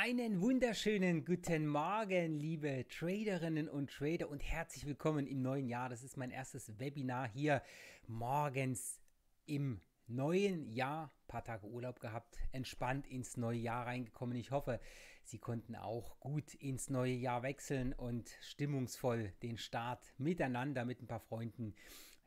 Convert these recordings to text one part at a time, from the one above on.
Einen wunderschönen guten Morgen, liebe Traderinnen und Trader und herzlich willkommen im neuen Jahr. Das ist mein erstes Webinar hier morgens im neuen Jahr. Ein paar Tage Urlaub gehabt, entspannt ins neue Jahr reingekommen. Ich hoffe, Sie konnten auch gut ins neue Jahr wechseln und stimmungsvoll den Start miteinander mit ein paar Freunden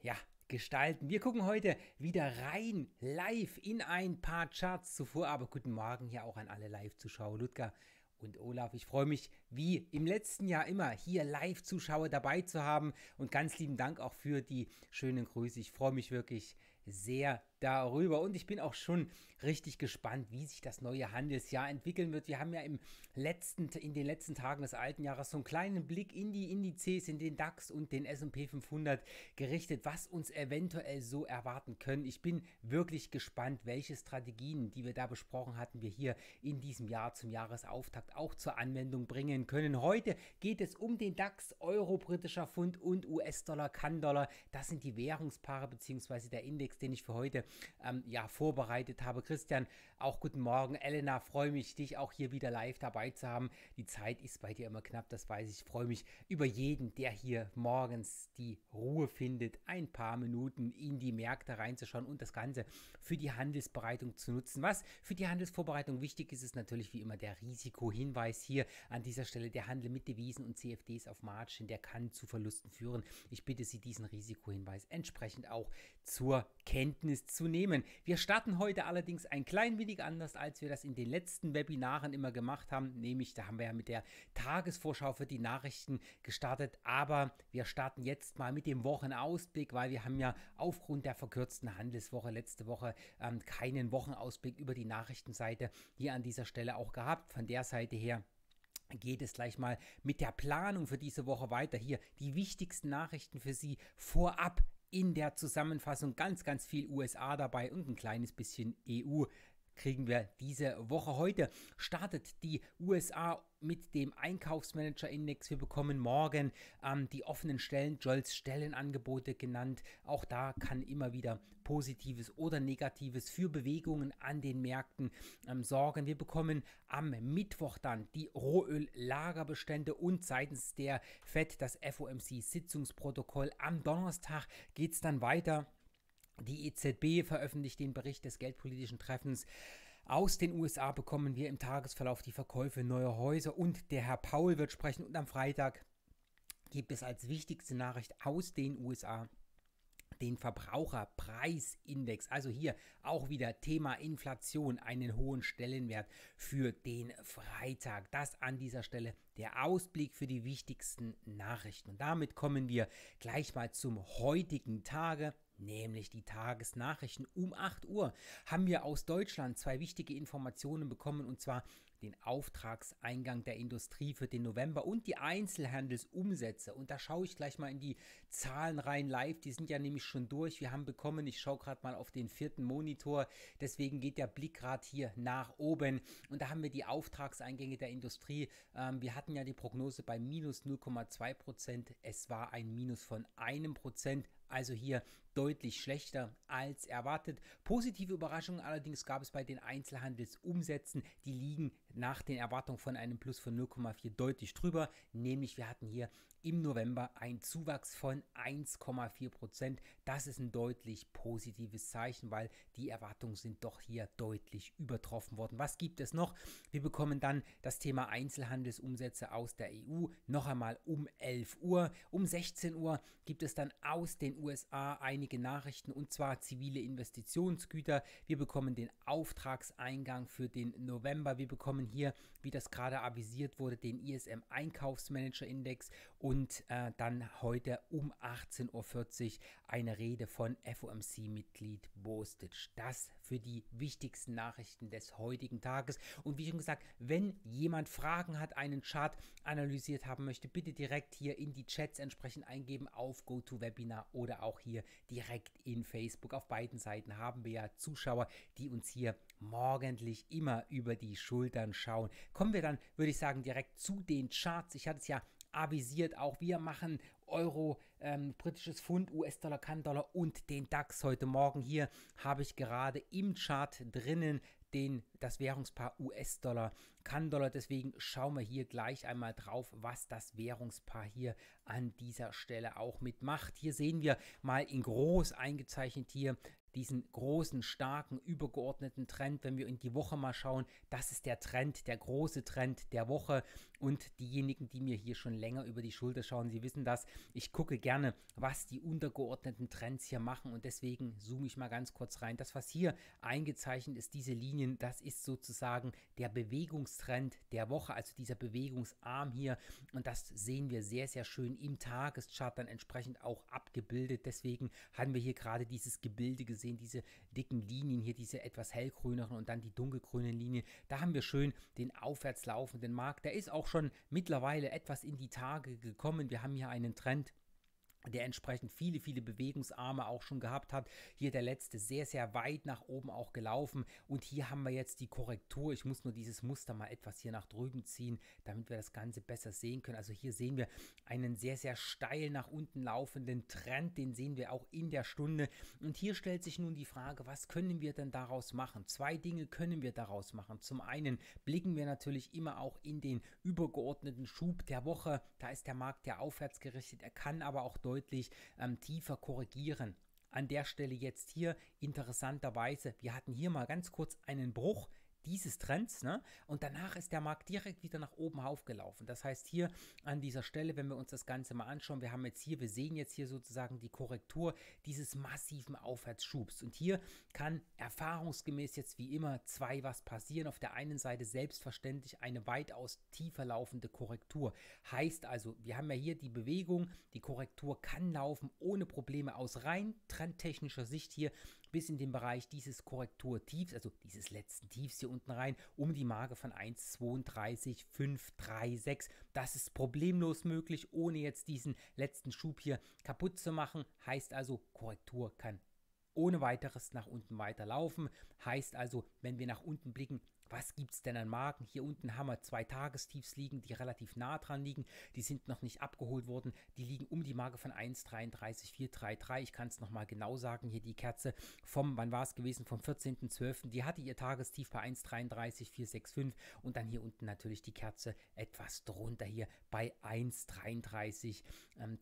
ja, gestalten. Wir gucken heute wieder rein live in ein paar Charts zuvor. Aber guten Morgen hier auch an alle Live-Zuschauer. Ludger und Olaf, ich freue mich wie im letzten Jahr immer hier Live-Zuschauer dabei zu haben. Und ganz lieben Dank auch für die schönen Grüße. Ich freue mich wirklich sehr darüber. Und ich bin auch schon richtig gespannt, wie sich das neue Handelsjahr entwickeln wird. Wir haben ja im letzten, in den letzten Tagen des alten Jahres so einen kleinen Blick in die Indizes, in den DAX und den S&P 500 gerichtet, was uns eventuell so erwarten können. Ich bin wirklich gespannt, welche Strategien, die wir da besprochen hatten, wir hier in diesem Jahr zum Jahresauftakt auch zur Anwendung bringen können. Heute geht es um den DAX, Euro, britischer Pfund und US-Dollar, Kann-Dollar. Das sind die Währungspaare bzw. der Index, den ich für heute ähm, ja, vorbereitet habe. Christian, auch guten Morgen. Elena, freue mich, dich auch hier wieder live dabei zu haben. Die Zeit ist bei dir immer knapp, das weiß ich. Ich freue mich über jeden, der hier morgens die Ruhe findet, ein paar Minuten in die Märkte reinzuschauen und das Ganze für die Handelsbereitung zu nutzen. Was für die Handelsvorbereitung wichtig ist, ist natürlich wie immer der Risikohinweis hier an dieser Stelle. Der Handel mit Devisen und CFDs auf Margin, der kann zu Verlusten führen. Ich bitte Sie, diesen Risikohinweis entsprechend auch zur Kenntnis zu nehmen. Wir starten heute allerdings ein klein wenig anders, als wir das in den letzten Webinaren immer gemacht haben. Nämlich, da haben wir ja mit der Tagesvorschau für die Nachrichten gestartet. Aber wir starten jetzt mal mit dem Wochenausblick, weil wir haben ja aufgrund der verkürzten Handelswoche letzte Woche ähm, keinen Wochenausblick über die Nachrichtenseite hier an dieser Stelle auch gehabt. Von der Seite her geht es gleich mal mit der Planung für diese Woche weiter. Hier die wichtigsten Nachrichten für Sie vorab in der Zusammenfassung ganz, ganz viel USA dabei und ein kleines bisschen EU kriegen wir diese Woche. Heute startet die USA mit dem Einkaufsmanager-Index. Wir bekommen morgen ähm, die offenen Stellen, Jolls Stellenangebote genannt. Auch da kann immer wieder Positives oder Negatives für Bewegungen an den Märkten ähm, sorgen. Wir bekommen am Mittwoch dann die Rohöl-Lagerbestände und seitens der FED das FOMC-Sitzungsprotokoll. Am Donnerstag geht es dann weiter. Die EZB veröffentlicht den Bericht des geldpolitischen Treffens aus den USA bekommen wir im Tagesverlauf die Verkäufe neuer Häuser und der Herr Paul wird sprechen und am Freitag gibt es als wichtigste Nachricht aus den USA den Verbraucherpreisindex. Also hier auch wieder Thema Inflation, einen hohen Stellenwert für den Freitag. Das an dieser Stelle der Ausblick für die wichtigsten Nachrichten. Und damit kommen wir gleich mal zum heutigen Tage nämlich die Tagesnachrichten. Um 8 Uhr haben wir aus Deutschland zwei wichtige Informationen bekommen und zwar den Auftragseingang der Industrie für den November und die Einzelhandelsumsätze. Und da schaue ich gleich mal in die Zahlen rein live. Die sind ja nämlich schon durch. Wir haben bekommen, ich schaue gerade mal auf den vierten Monitor. Deswegen geht der Blick gerade hier nach oben. Und da haben wir die Auftragseingänge der Industrie. Ähm, wir hatten ja die Prognose bei minus 0,2 Prozent. Es war ein Minus von einem Prozent. Also hier deutlich schlechter als erwartet. Positive Überraschungen allerdings gab es bei den Einzelhandelsumsätzen. Die liegen nach den Erwartungen von einem Plus von 0,4 deutlich drüber. Nämlich wir hatten hier im November ein Zuwachs von 1,4 Prozent. Das ist ein deutlich positives Zeichen, weil die Erwartungen sind doch hier deutlich übertroffen worden. Was gibt es noch? Wir bekommen dann das Thema Einzelhandelsumsätze aus der EU noch einmal um 11 Uhr. Um 16 Uhr gibt es dann aus den USA einige Nachrichten und zwar zivile Investitionsgüter. Wir bekommen den Auftragseingang für den November. Wir bekommen hier, wie das gerade avisiert wurde, den ISM Einkaufsmanager Index und äh, dann heute um 18.40 Uhr eine Rede von FOMC-Mitglied Bostic. Das für die wichtigsten Nachrichten des heutigen Tages. Und wie schon gesagt, wenn jemand Fragen hat, einen Chart analysiert haben möchte, bitte direkt hier in die Chats entsprechend eingeben auf GoToWebinar oder auch hier direkt in Facebook. Auf beiden Seiten haben wir ja Zuschauer, die uns hier morgendlich immer über die Schultern schauen. Kommen wir dann, würde ich sagen, direkt zu den Charts. Ich hatte es ja avisiert auch, wir machen Euro, ähm, britisches Pfund, US-Dollar, Kann-Dollar und den DAX heute Morgen. Hier habe ich gerade im Chart drinnen den, das Währungspaar US-Dollar, kann-Dollar. Deswegen schauen wir hier gleich einmal drauf, was das Währungspaar hier an dieser Stelle auch mitmacht. Hier sehen wir mal in groß eingezeichnet hier diesen großen, starken, übergeordneten Trend, wenn wir in die Woche mal schauen, das ist der Trend, der große Trend der Woche. Und diejenigen, die mir hier schon länger über die Schulter schauen, sie wissen das. Ich gucke gerne, was die untergeordneten Trends hier machen und deswegen zoome ich mal ganz kurz rein. Das, was hier eingezeichnet ist, diese Linien, das ist sozusagen der Bewegungstrend der Woche, also dieser Bewegungsarm hier. Und das sehen wir sehr, sehr schön im Tageschart dann entsprechend auch abgebildet. Deswegen haben wir hier gerade dieses Gebilde gesehen, diese dicken Linien hier, diese etwas hellgrüneren und dann die dunkelgrünen Linien. Da haben wir schön den aufwärts laufenden Markt. Der ist auch schon mittlerweile etwas in die Tage gekommen. Wir haben hier einen Trend der entsprechend viele, viele Bewegungsarme auch schon gehabt hat. Hier der letzte sehr, sehr weit nach oben auch gelaufen. Und hier haben wir jetzt die Korrektur. Ich muss nur dieses Muster mal etwas hier nach drüben ziehen, damit wir das Ganze besser sehen können. Also hier sehen wir einen sehr, sehr steil nach unten laufenden Trend. Den sehen wir auch in der Stunde. Und hier stellt sich nun die Frage, was können wir denn daraus machen? Zwei Dinge können wir daraus machen. Zum einen blicken wir natürlich immer auch in den übergeordneten Schub der Woche. Da ist der Markt ja aufwärts gerichtet. Er kann aber auch deutlich ähm, tiefer korrigieren. An der Stelle jetzt hier interessanterweise, wir hatten hier mal ganz kurz einen Bruch dieses Trends. Ne? Und danach ist der Markt direkt wieder nach oben aufgelaufen. Das heißt, hier an dieser Stelle, wenn wir uns das Ganze mal anschauen, wir haben jetzt hier, wir sehen jetzt hier sozusagen die Korrektur dieses massiven Aufwärtsschubs. Und hier kann erfahrungsgemäß jetzt wie immer zwei was passieren. Auf der einen Seite selbstverständlich eine weitaus tiefer laufende Korrektur. Heißt also, wir haben ja hier die Bewegung, die Korrektur kann laufen ohne Probleme aus rein trendtechnischer Sicht hier bis in den Bereich dieses Korrekturtiefs, also dieses letzten Tiefs hier unten rein, um die Marke von 1,32,536. Das ist problemlos möglich, ohne jetzt diesen letzten Schub hier kaputt zu machen. Heißt also, Korrektur kann ohne weiteres nach unten weiterlaufen. Heißt also, wenn wir nach unten blicken, was gibt es denn an Marken? Hier unten haben wir zwei Tagestiefs liegen, die relativ nah dran liegen. Die sind noch nicht abgeholt worden. Die liegen um die Marke von 1,33433. Ich kann es nochmal genau sagen. Hier die Kerze vom, wann war es gewesen? Vom 14.12. Die hatte ihr Tagestief bei 1,33465 und dann hier unten natürlich die Kerze etwas drunter hier bei 1,33384. Ähm,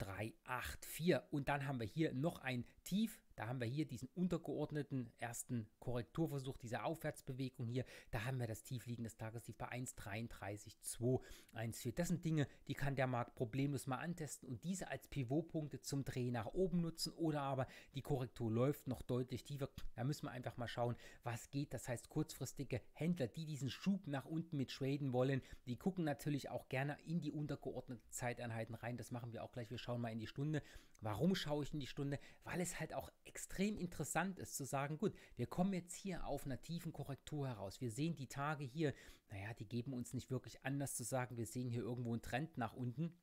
und dann haben wir hier noch ein Tief da haben wir hier diesen untergeordneten ersten Korrekturversuch, diese Aufwärtsbewegung hier. Da haben wir das Tief liegen des Tagestief bei 1,33214. Das sind Dinge, die kann der Markt problemlos mal antesten und diese als Pivotpunkte zum Dreh nach oben nutzen oder aber die Korrektur läuft noch deutlich tiefer. Da müssen wir einfach mal schauen, was geht. Das heißt, kurzfristige Händler, die diesen Schub nach unten mit traden wollen, die gucken natürlich auch gerne in die untergeordneten Zeiteinheiten rein. Das machen wir auch gleich. Wir schauen mal in die Stunde. Warum schaue ich in die Stunde? Weil es halt auch extrem interessant ist zu sagen, gut, wir kommen jetzt hier auf einer tiefen Korrektur heraus. Wir sehen die Tage hier, naja, die geben uns nicht wirklich anders zu sagen, wir sehen hier irgendwo einen Trend nach unten.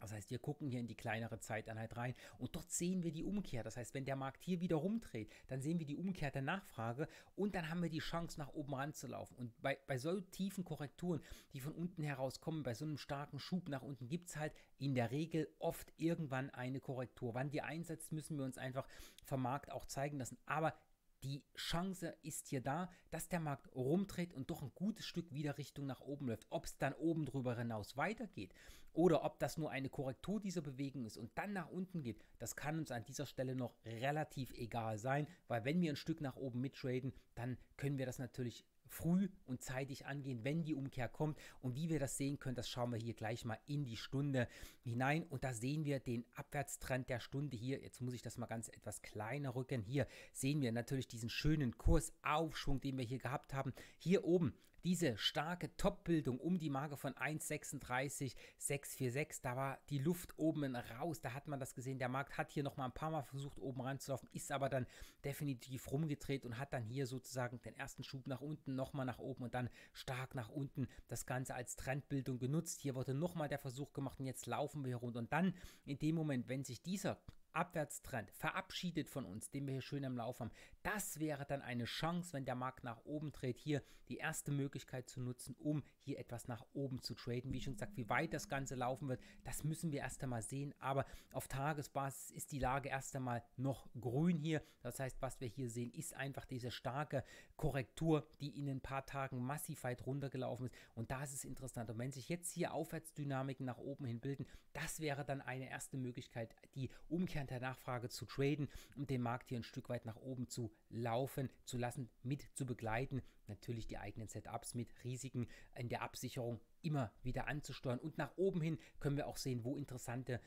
Das heißt, wir gucken hier in die kleinere Zeiteinheit rein und dort sehen wir die Umkehr. Das heißt, wenn der Markt hier wieder rumdreht, dann sehen wir die Umkehr der Nachfrage und dann haben wir die Chance, nach oben ranzulaufen. Und bei, bei so tiefen Korrekturen, die von unten heraus kommen, bei so einem starken Schub nach unten, gibt es halt in der Regel oft irgendwann eine Korrektur. Wann die einsetzt, müssen wir uns einfach vom Markt auch zeigen lassen. Aber die Chance ist hier da, dass der Markt rumdreht und doch ein gutes Stück wieder Richtung nach oben läuft. Ob es dann oben drüber hinaus weitergeht oder ob das nur eine Korrektur dieser Bewegung ist und dann nach unten geht, das kann uns an dieser Stelle noch relativ egal sein, weil wenn wir ein Stück nach oben mittraden, dann können wir das natürlich früh und zeitig angehen, wenn die Umkehr kommt. Und wie wir das sehen können, das schauen wir hier gleich mal in die Stunde hinein. Und da sehen wir den Abwärtstrend der Stunde hier. Jetzt muss ich das mal ganz etwas kleiner rücken. Hier sehen wir natürlich diesen schönen Kursaufschwung, den wir hier gehabt haben. Hier oben diese starke Top-Bildung um die Marke von 1,36,646, da war die Luft oben raus, da hat man das gesehen. Der Markt hat hier nochmal ein paar Mal versucht, oben ranzulaufen, ist aber dann definitiv rumgedreht und hat dann hier sozusagen den ersten Schub nach unten, nochmal nach oben und dann stark nach unten das Ganze als Trendbildung genutzt. Hier wurde nochmal der Versuch gemacht und jetzt laufen wir hier runter. Und dann in dem Moment, wenn sich dieser Abwärtstrend verabschiedet von uns, den wir hier schön im Lauf haben, das wäre dann eine Chance, wenn der Markt nach oben dreht, hier die erste Möglichkeit zu nutzen, um hier etwas nach oben zu traden. Wie schon gesagt, wie weit das Ganze laufen wird, das müssen wir erst einmal sehen, aber auf Tagesbasis ist die Lage erst einmal noch grün hier. Das heißt, was wir hier sehen, ist einfach diese starke Korrektur, die in ein paar Tagen massiv weit runtergelaufen ist und da ist es interessant. Und wenn sich jetzt hier Aufwärtsdynamiken nach oben hin bilden, das wäre dann eine erste Möglichkeit, die Der Nachfrage zu traden und den Markt hier ein Stück weit nach oben zu laufen zu lassen, mit zu begleiten. Natürlich die eigenen Setups mit Risiken in der Absicherung immer wieder anzusteuern. Und nach oben hin können wir auch sehen, wo interessante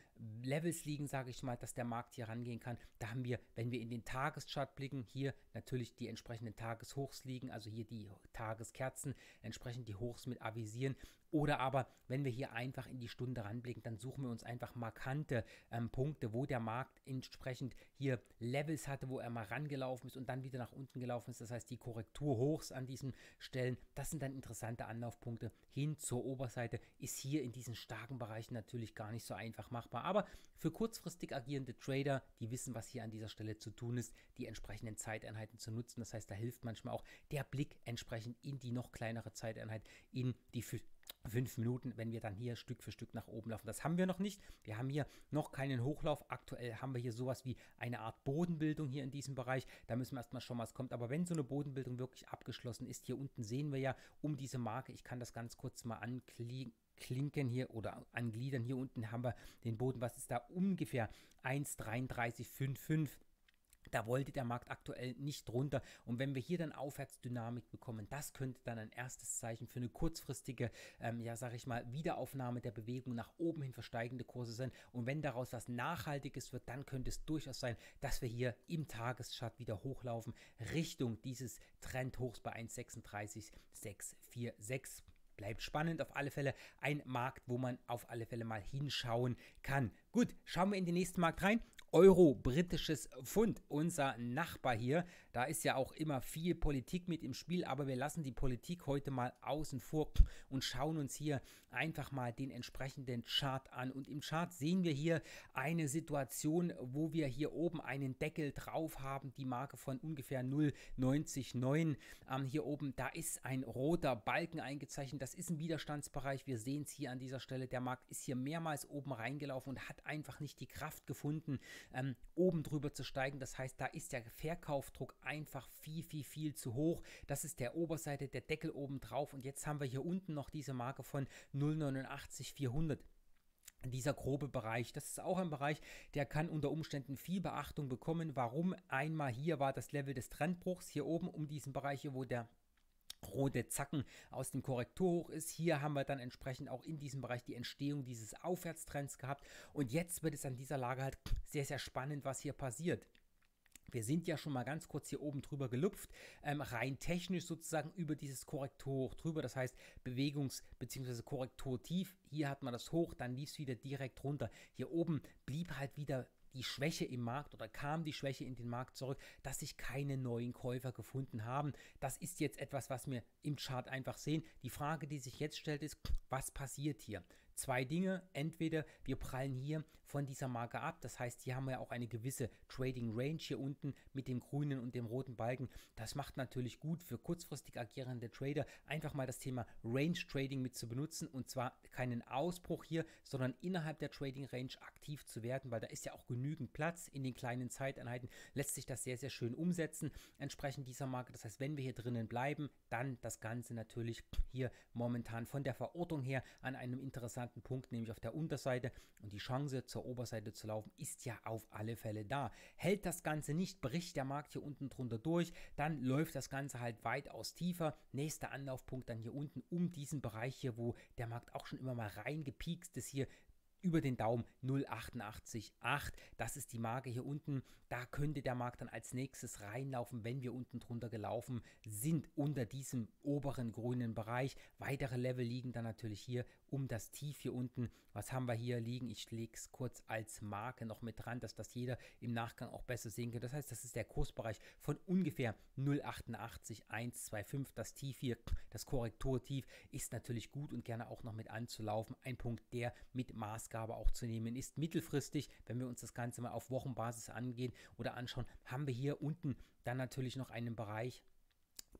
Levels liegen, sage ich mal, dass der Markt hier rangehen kann. Da haben wir, wenn wir in den Tageschart blicken, hier natürlich die entsprechenden Tageshochs liegen, also hier die Tageskerzen, entsprechend die Hochs mit avisieren. Oder aber, wenn wir hier einfach in die Stunde ranblicken, dann suchen wir uns einfach markante ähm, Punkte, wo der Markt entsprechend hier Levels hatte, wo er mal rangelaufen ist und dann wieder nach unten gelaufen ist. Das heißt, die Korrektur hochs an diesen Stellen, das sind dann interessante Anlaufpunkte hin zur Oberseite, ist hier in diesen starken Bereichen natürlich gar nicht so einfach machbar. Aber für kurzfristig agierende Trader, die wissen, was hier an dieser Stelle zu tun ist, die entsprechenden Zeiteinheiten zu nutzen. Das heißt, da hilft manchmal auch der Blick entsprechend in die noch kleinere Zeiteinheit, in die fünf Minuten, wenn wir dann hier Stück für Stück nach oben laufen. Das haben wir noch nicht. Wir haben hier noch keinen Hochlauf. Aktuell haben wir hier sowas wie eine Art Bodenbildung hier in diesem Bereich. Da müssen wir erstmal schauen, was kommt. Aber wenn so eine Bodenbildung wirklich abgeschlossen ist, hier unten sehen wir ja um diese Marke, ich kann das ganz kurz mal anklinken hier oder angliedern. Hier unten haben wir den Boden. Was ist da ungefähr? 1,3355 da wollte der Markt aktuell nicht runter. Und wenn wir hier dann Aufwärtsdynamik bekommen, das könnte dann ein erstes Zeichen für eine kurzfristige, ähm, ja, sage ich mal, Wiederaufnahme der Bewegung nach oben hin versteigende Kurse sein. Und wenn daraus was Nachhaltiges wird, dann könnte es durchaus sein, dass wir hier im Tageschart wieder hochlaufen Richtung dieses Trendhochs bei 1,36,646 bleibt spannend auf alle Fälle. Ein Markt, wo man auf alle Fälle mal hinschauen kann. Gut, schauen wir in den nächsten Markt rein Euro, britisches Pfund, unser Nachbar hier. Da ist ja auch immer viel Politik mit im Spiel, aber wir lassen die Politik heute mal außen vor und schauen uns hier einfach mal den entsprechenden Chart an. Und im Chart sehen wir hier eine Situation, wo wir hier oben einen Deckel drauf haben, die Marke von ungefähr 0,909. Ähm, hier oben, da ist ein roter Balken eingezeichnet. Das ist ein Widerstandsbereich. Wir sehen es hier an dieser Stelle. Der Markt ist hier mehrmals oben reingelaufen und hat einfach nicht die Kraft gefunden, ähm, oben drüber zu steigen. Das heißt, da ist der Verkaufdruck einfach viel, viel, viel zu hoch. Das ist der Oberseite, der Deckel oben drauf. Und jetzt haben wir hier unten noch diese Marke von 0,89400 dieser grobe Bereich. Das ist auch ein Bereich, der kann unter Umständen viel Beachtung bekommen. Warum? Einmal hier war das Level des Trendbruchs, hier oben um diesen Bereich, hier, wo der rote Zacken aus dem Korrekturhoch ist. Hier haben wir dann entsprechend auch in diesem Bereich die Entstehung dieses Aufwärtstrends gehabt. Und jetzt wird es an dieser Lage halt sehr, sehr spannend, was hier passiert. Wir sind ja schon mal ganz kurz hier oben drüber gelupft, ähm, rein technisch sozusagen über dieses Korrekturhoch drüber, das heißt Bewegungs- bzw. Korrekturtief. Hier hat man das hoch, dann lief es wieder direkt runter. Hier oben blieb halt wieder die Schwäche im Markt oder kam die Schwäche in den Markt zurück, dass sich keine neuen Käufer gefunden haben. Das ist jetzt etwas, was wir im Chart einfach sehen. Die Frage, die sich jetzt stellt, ist, was passiert hier? Zwei Dinge. Entweder wir prallen hier von dieser Marke ab. Das heißt, hier haben wir auch eine gewisse Trading Range hier unten mit dem grünen und dem roten Balken. Das macht natürlich gut für kurzfristig agierende Trader, einfach mal das Thema Range Trading mit zu benutzen und zwar keinen Ausbruch hier, sondern innerhalb der Trading Range aktiv zu werden, weil da ist ja auch genügend Platz in den kleinen Zeiteinheiten, lässt sich das sehr, sehr schön umsetzen, entsprechend dieser Marke. Das heißt, wenn wir hier drinnen bleiben, dann das Ganze natürlich hier momentan von der Verortung her an einem interessanten Punkt, nämlich auf der Unterseite und die Chance zur zur Oberseite zu laufen, ist ja auf alle Fälle da. Hält das Ganze nicht, bricht der Markt hier unten drunter durch, dann läuft das Ganze halt weitaus tiefer. Nächster Anlaufpunkt dann hier unten um diesen Bereich hier, wo der Markt auch schon immer mal reingepiekst ist hier über den Daumen 0,888. Das ist die Marke hier unten. Da könnte der Markt dann als nächstes reinlaufen, wenn wir unten drunter gelaufen sind, unter diesem oberen grünen Bereich. Weitere Level liegen dann natürlich hier um das Tief hier unten. Was haben wir hier liegen? Ich lege es kurz als Marke noch mit dran, dass das jeder im Nachgang auch besser sehen kann. Das heißt, das ist der Kursbereich von ungefähr 0,88, 125. Das Tief hier, das Korrekturtief, ist natürlich gut und gerne auch noch mit anzulaufen. Ein Punkt, der mit Maß Maßgabe auch zu nehmen ist. Mittelfristig, wenn wir uns das Ganze mal auf Wochenbasis angehen oder anschauen, haben wir hier unten dann natürlich noch einen Bereich,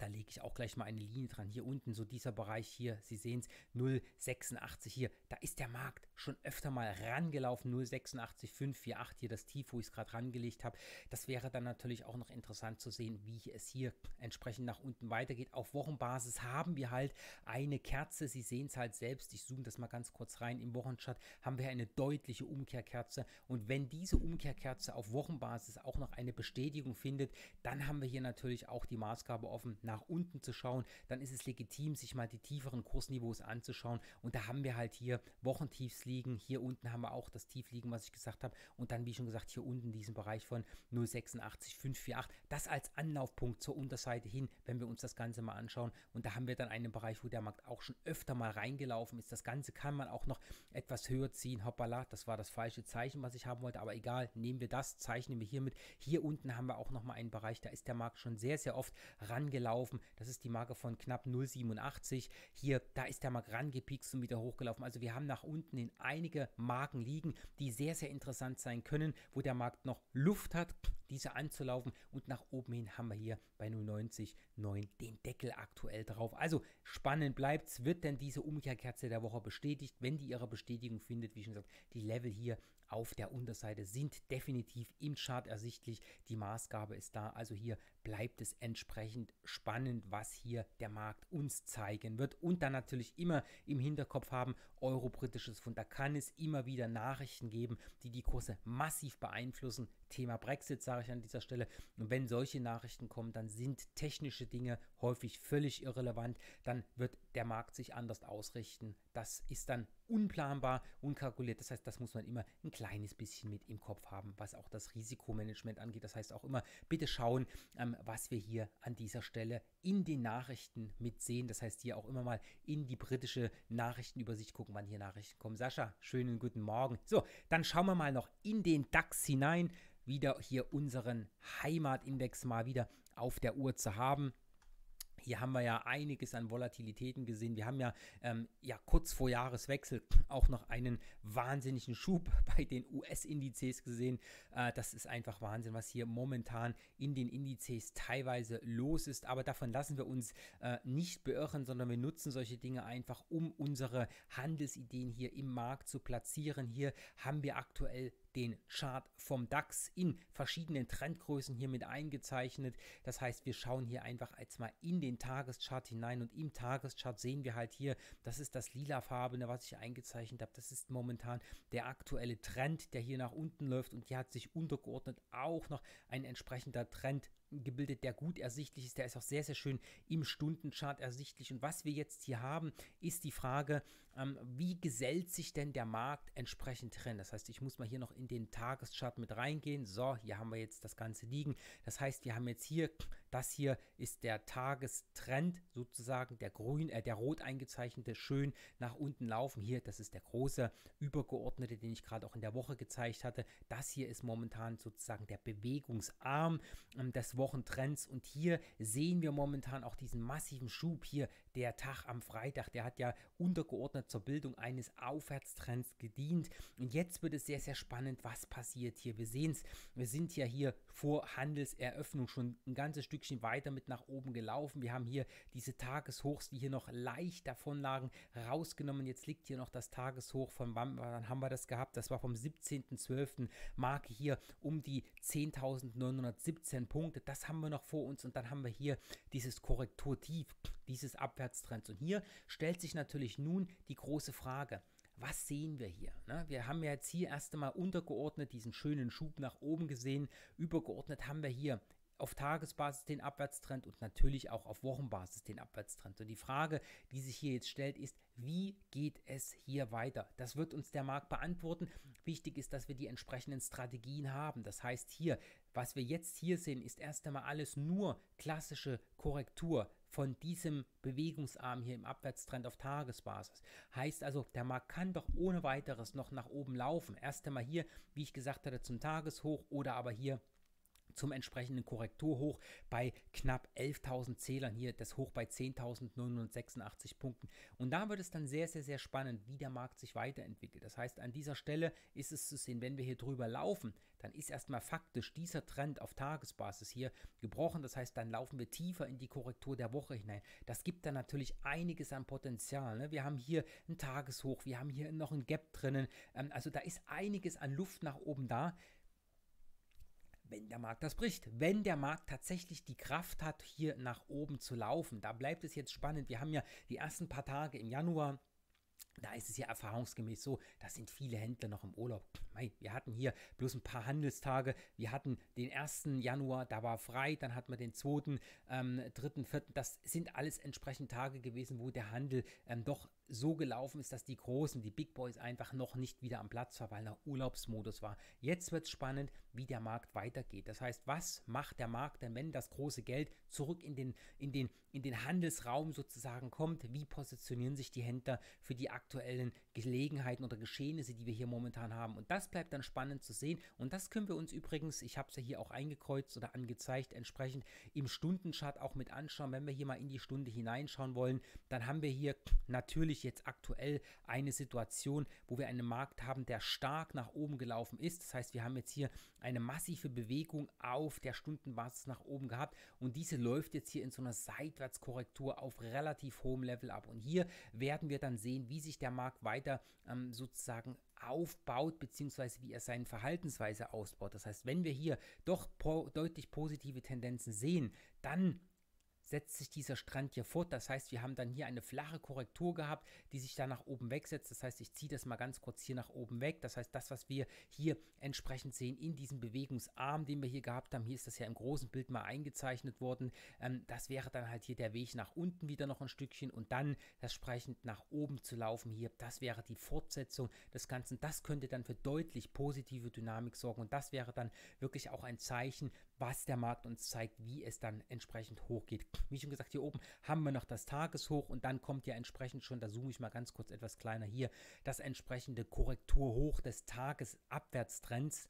da lege ich auch gleich mal eine Linie dran. Hier unten, so dieser Bereich hier, Sie sehen es, 0,86 hier, da ist der Markt schon öfter mal rangelaufen. 0,86,548 hier das Tief, wo ich es gerade rangelegt habe. Das wäre dann natürlich auch noch interessant zu sehen, wie es hier entsprechend nach unten weitergeht. Auf Wochenbasis haben wir halt eine Kerze. Sie sehen es halt selbst. Ich zoome das mal ganz kurz rein. Im Wochenchart haben wir eine deutliche Umkehrkerze. Und wenn diese Umkehrkerze auf Wochenbasis auch noch eine Bestätigung findet, dann haben wir hier natürlich auch die Maßgabe offen nach unten zu schauen, dann ist es legitim, sich mal die tieferen Kursniveaus anzuschauen. Und da haben wir halt hier Wochentiefs liegen. Hier unten haben wir auch das Tief liegen, was ich gesagt habe. Und dann, wie schon gesagt, hier unten diesen Bereich von 0,86548. Das als Anlaufpunkt zur Unterseite hin, wenn wir uns das Ganze mal anschauen. Und da haben wir dann einen Bereich, wo der Markt auch schon öfter mal reingelaufen ist. Das Ganze kann man auch noch etwas höher ziehen. Hoppala, das war das falsche Zeichen, was ich haben wollte. Aber egal, nehmen wir das, zeichnen wir hiermit. Hier unten haben wir auch nochmal einen Bereich, da ist der Markt schon sehr, sehr oft rangelaufen gelaufen. Das ist die Marke von knapp 0,87. Hier, da ist der Markt rangepikst und wieder hochgelaufen. Also wir haben nach unten in einige Marken liegen, die sehr, sehr interessant sein können, wo der Markt noch Luft hat, diese anzulaufen. Und nach oben hin haben wir hier bei 0,90,9 den Deckel aktuell drauf. Also spannend bleibt es. Wird denn diese Umkehrkerze der Woche bestätigt? Wenn die ihre Bestätigung findet, wie schon gesagt, die Level hier auf der Unterseite sind definitiv im Chart ersichtlich. Die Maßgabe ist da. Also hier bleibt es entsprechend spannend, was hier der Markt uns zeigen wird. Und dann natürlich immer im Hinterkopf haben, Euro-britisches Pfund. Da kann es immer wieder Nachrichten geben, die die Kurse massiv beeinflussen. Thema Brexit sage ich an dieser Stelle. Und wenn solche Nachrichten kommen, dann sind technische Dinge häufig völlig irrelevant. Dann wird der Markt sich anders ausrichten. Das ist dann unplanbar, unkalkuliert. Das heißt, das muss man immer ein kleines bisschen mit im Kopf haben, was auch das Risikomanagement angeht. Das heißt auch immer, bitte schauen, ähm, was wir hier an dieser Stelle in den Nachrichten mitsehen. Das heißt, hier auch immer mal in die britische Nachrichtenübersicht gucken, wann hier Nachrichten kommen. Sascha, schönen guten Morgen. So, dann schauen wir mal noch in den DAX hinein. Wieder hier unseren Heimatindex mal wieder auf der Uhr zu haben. Hier haben wir ja einiges an Volatilitäten gesehen. Wir haben ja, ähm, ja kurz vor Jahreswechsel auch noch einen wahnsinnigen Schub bei den US-Indizes gesehen. Äh, das ist einfach Wahnsinn, was hier momentan in den Indizes teilweise los ist. Aber davon lassen wir uns äh, nicht beirren, sondern wir nutzen solche Dinge einfach, um unsere Handelsideen hier im Markt zu platzieren. Hier haben wir aktuell den Chart vom DAX in verschiedenen Trendgrößen hier mit eingezeichnet. Das heißt, wir schauen hier einfach jetzt mal in den Tageschart hinein und im Tageschart sehen wir halt hier, das ist das lilafarbene, was ich eingezeichnet habe. Das ist momentan der aktuelle Trend, der hier nach unten läuft und hier hat sich untergeordnet auch noch ein entsprechender Trend gebildet, der gut ersichtlich ist. Der ist auch sehr, sehr schön im Stundenchart ersichtlich. Und was wir jetzt hier haben, ist die Frage, ähm, wie gesellt sich denn der Markt entsprechend drin? Das heißt, ich muss mal hier noch in den Tageschart mit reingehen. So, hier haben wir jetzt das Ganze liegen. Das heißt, wir haben jetzt hier, das hier ist der Tagestrend sozusagen, der grün, äh, der rot eingezeichnete, schön nach unten laufen. Hier, das ist der große übergeordnete, den ich gerade auch in der Woche gezeigt hatte. Das hier ist momentan sozusagen der Bewegungsarm ähm, des Wochentrends. Und hier sehen wir momentan auch diesen massiven Schub hier. Der Tag am Freitag, der hat ja untergeordnet zur Bildung eines Aufwärtstrends gedient. Und jetzt wird es sehr, sehr spannend, was passiert hier. Wir sehen es, wir sind ja hier vor Handelseröffnung schon ein ganzes Stückchen weiter mit nach oben gelaufen. Wir haben hier diese Tageshochs, die hier noch leicht davon lagen, rausgenommen. Jetzt liegt hier noch das Tageshoch von wann, wann haben wir das gehabt? Das war vom 17.12. Marke hier um die 10.917 Punkte. Das haben wir noch vor uns und dann haben wir hier dieses Korrekturtief, dieses Abwärtstrends. Und hier stellt sich natürlich nun die große Frage, was sehen wir hier? Ne? Wir haben ja jetzt hier erst einmal untergeordnet diesen schönen Schub nach oben gesehen. Übergeordnet haben wir hier auf Tagesbasis den Abwärtstrend und natürlich auch auf Wochenbasis den Abwärtstrend. Und die Frage, die sich hier jetzt stellt, ist, wie geht es hier weiter? Das wird uns der Markt beantworten. Wichtig ist, dass wir die entsprechenden Strategien haben. Das heißt hier, was wir jetzt hier sehen, ist erst einmal alles nur klassische Korrektur von diesem Bewegungsarm hier im Abwärtstrend auf Tagesbasis. Heißt also, der Markt kann doch ohne weiteres noch nach oben laufen. Erst einmal hier, wie ich gesagt hatte, zum Tageshoch oder aber hier zum entsprechenden Korrekturhoch bei knapp 11.000 Zählern. Hier das Hoch bei 10.986 Punkten. Und da wird es dann sehr, sehr, sehr spannend, wie der Markt sich weiterentwickelt. Das heißt, an dieser Stelle ist es zu sehen, wenn wir hier drüber laufen, dann ist erstmal faktisch dieser Trend auf Tagesbasis hier gebrochen. Das heißt, dann laufen wir tiefer in die Korrektur der Woche hinein. Das gibt dann natürlich einiges an Potenzial. Ne? Wir haben hier ein Tageshoch, wir haben hier noch ein Gap drinnen. Ähm, also da ist einiges an Luft nach oben da wenn der Markt das bricht. Wenn der Markt tatsächlich die Kraft hat, hier nach oben zu laufen. Da bleibt es jetzt spannend. Wir haben ja die ersten paar Tage im Januar da ist es ja erfahrungsgemäß so, da sind viele Händler noch im Urlaub. Wir hatten hier bloß ein paar Handelstage. Wir hatten den 1. Januar, da war frei, dann hatten wir den 2., ähm, 3., 4. Das sind alles entsprechend Tage gewesen, wo der Handel ähm, doch so gelaufen ist, dass die Großen, die Big Boys einfach noch nicht wieder am Platz war, weil noch Urlaubsmodus war. Jetzt wird es spannend, wie der Markt weitergeht. Das heißt, was macht der Markt denn, wenn das große Geld zurück in den, in den, in den Handelsraum sozusagen kommt? Wie positionieren sich die Händler für die aktuellen Gelegenheiten oder Geschehnisse, die wir hier momentan haben? Und das bleibt dann spannend zu sehen. Und das können wir uns übrigens, ich habe es ja hier auch eingekreuzt oder angezeigt, entsprechend im Stundenchart auch mit anschauen. Wenn wir hier mal in die Stunde hineinschauen wollen, dann haben wir hier natürlich jetzt aktuell eine Situation, wo wir einen Markt haben, der stark nach oben gelaufen ist. Das heißt, wir haben jetzt hier eine massive Bewegung auf der Stundenbasis nach oben gehabt und diese läuft jetzt hier in so einer Seitwärtskorrektur auf relativ hohem Level ab. Und hier werden wir dann sehen, wie sich der Markt weiter ähm, sozusagen aufbaut, beziehungsweise wie er seine Verhaltensweise ausbaut. Das heißt, wenn wir hier doch po deutlich positive Tendenzen sehen, dann setzt sich dieser Strand hier fort. Das heißt, wir haben dann hier eine flache Korrektur gehabt, die sich da nach oben wegsetzt. Das heißt, ich ziehe das mal ganz kurz hier nach oben weg. Das heißt, das, was wir hier entsprechend sehen in diesem Bewegungsarm, den wir hier gehabt haben, hier ist das ja im großen Bild mal eingezeichnet worden. Ähm, das wäre dann halt hier der Weg nach unten wieder noch ein Stückchen und dann entsprechend nach oben zu laufen hier. Das wäre die Fortsetzung des Ganzen. Das könnte dann für deutlich positive Dynamik sorgen und das wäre dann wirklich auch ein Zeichen, was der Markt uns zeigt, wie es dann entsprechend hochgeht. Wie schon gesagt, hier oben haben wir noch das Tageshoch und dann kommt ja entsprechend schon, da zoome ich mal ganz kurz etwas kleiner hier, das entsprechende Korrekturhoch des Tagesabwärtstrends.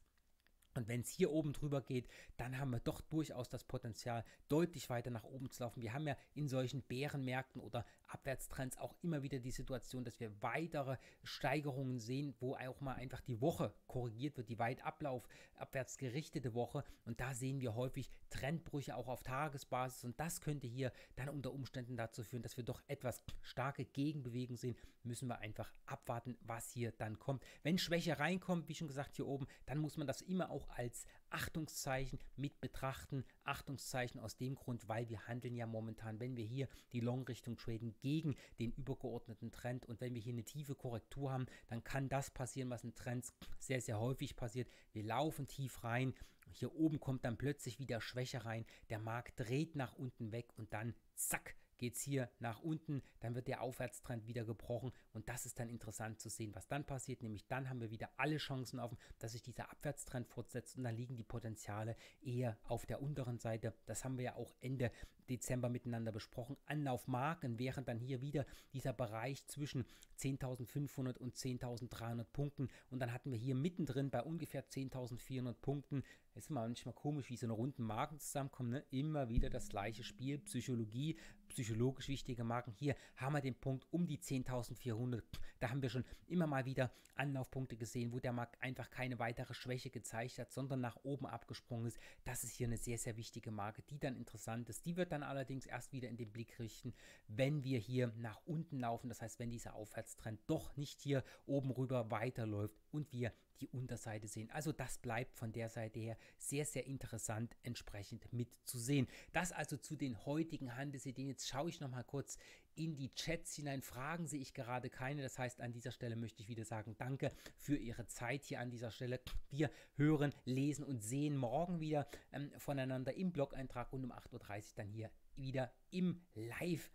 Und wenn es hier oben drüber geht, dann haben wir doch durchaus das Potenzial, deutlich weiter nach oben zu laufen. Wir haben ja in solchen Bärenmärkten oder Abwärtstrends auch immer wieder die Situation, dass wir weitere Steigerungen sehen, wo auch mal einfach die Woche korrigiert wird, die weit Ablauf, abwärts gerichtete Woche. Und da sehen wir häufig Trendbrüche auch auf Tagesbasis. Und das könnte hier dann unter Umständen dazu führen, dass wir doch etwas starke Gegenbewegung sehen. Müssen wir einfach abwarten, was hier dann kommt. Wenn Schwäche reinkommt, wie schon gesagt hier oben, dann muss man das immer auch auch als Achtungszeichen mit betrachten. Achtungszeichen aus dem Grund, weil wir handeln ja momentan, wenn wir hier die Long-Richtung traden, gegen den übergeordneten Trend. Und wenn wir hier eine tiefe Korrektur haben, dann kann das passieren, was in Trends sehr, sehr häufig passiert. Wir laufen tief rein. Hier oben kommt dann plötzlich wieder Schwäche rein. Der Markt dreht nach unten weg und dann zack, geht es hier nach unten, dann wird der Aufwärtstrend wieder gebrochen und das ist dann interessant zu sehen, was dann passiert, nämlich dann haben wir wieder alle Chancen offen, dass sich dieser Abwärtstrend fortsetzt und dann liegen die Potenziale eher auf der unteren Seite. Das haben wir ja auch Ende Dezember miteinander besprochen. Anlaufmarken wären dann hier wieder dieser Bereich zwischen 10.500 und 10.300 Punkten und dann hatten wir hier mittendrin bei ungefähr 10.400 Punkten es ist manchmal komisch, wie so eine runden Marken zusammenkommen. Ne? Immer wieder das gleiche Spiel. Psychologie, psychologisch wichtige Marken. Hier haben wir den Punkt um die 10.400. Da haben wir schon immer mal wieder Anlaufpunkte gesehen, wo der Markt einfach keine weitere Schwäche gezeigt hat, sondern nach oben abgesprungen ist. Das ist hier eine sehr, sehr wichtige Marke, die dann interessant ist. Die wird dann allerdings erst wieder in den Blick richten, wenn wir hier nach unten laufen. Das heißt, wenn dieser Aufwärtstrend doch nicht hier oben rüber weiterläuft und wir die Unterseite sehen. Also das bleibt von der Seite her sehr, sehr interessant entsprechend mitzusehen. Das also zu den heutigen Handelsideen. Jetzt schaue ich nochmal kurz in die Chats hinein. Fragen sehe ich gerade keine. Das heißt, an dieser Stelle möchte ich wieder sagen, danke für Ihre Zeit hier an dieser Stelle. Wir hören, lesen und sehen morgen wieder ähm, voneinander im Blog-Eintrag und um 8.30 Uhr dann hier wieder im Live,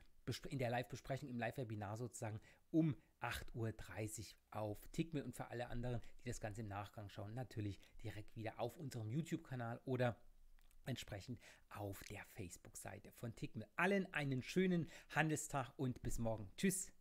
in der Live-Besprechung, im Live-Webinar sozusagen um 8.30 Uhr auf Tickmill und für alle anderen, die das Ganze im Nachgang schauen, natürlich direkt wieder auf unserem YouTube-Kanal oder entsprechend auf der Facebook-Seite von Tickmill. Allen einen schönen Handelstag und bis morgen. Tschüss.